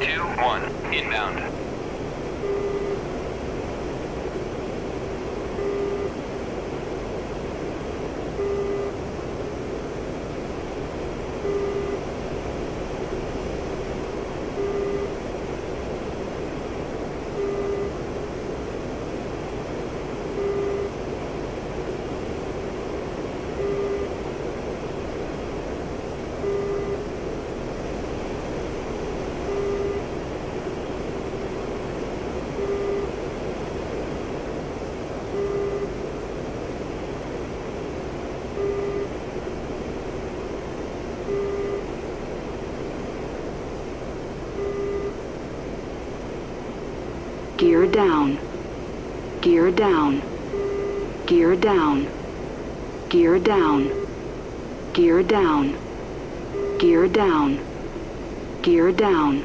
two, one, inbound. Gear down. Gear down. Gear down. Gear down. Gear down. Gear down. Gear down.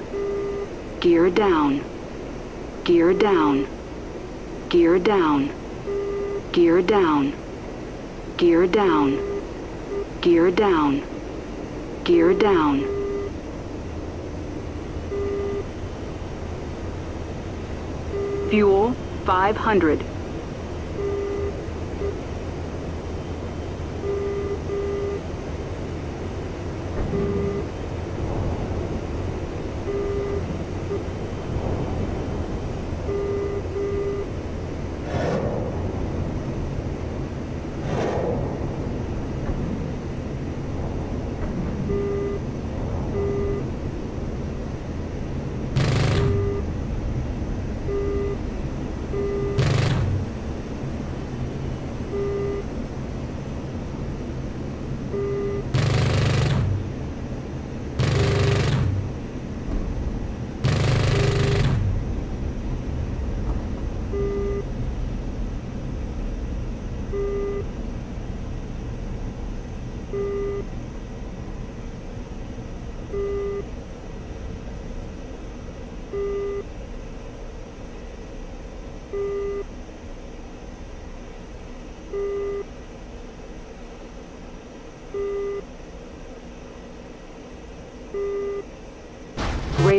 Gear down. Gear down. Gear down. Gear down. Gear down. Gear down. Gear down. Fuel 500.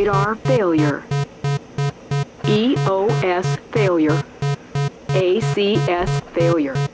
Radar failure. EOS failure. ACS failure.